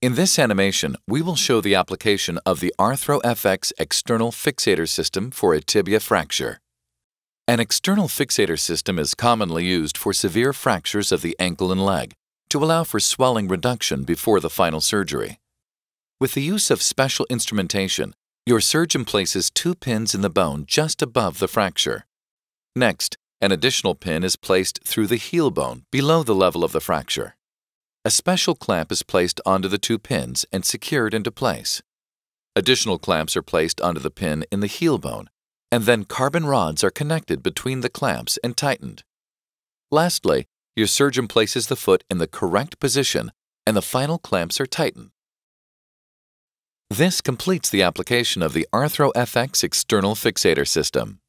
In this animation, we will show the application of the ArthroFX external fixator system for a tibia fracture. An external fixator system is commonly used for severe fractures of the ankle and leg to allow for swelling reduction before the final surgery. With the use of special instrumentation, your surgeon places two pins in the bone just above the fracture. Next, an additional pin is placed through the heel bone below the level of the fracture. A special clamp is placed onto the two pins and secured into place. Additional clamps are placed onto the pin in the heel bone, and then carbon rods are connected between the clamps and tightened. Lastly, your surgeon places the foot in the correct position and the final clamps are tightened. This completes the application of the ArthroFX external fixator system.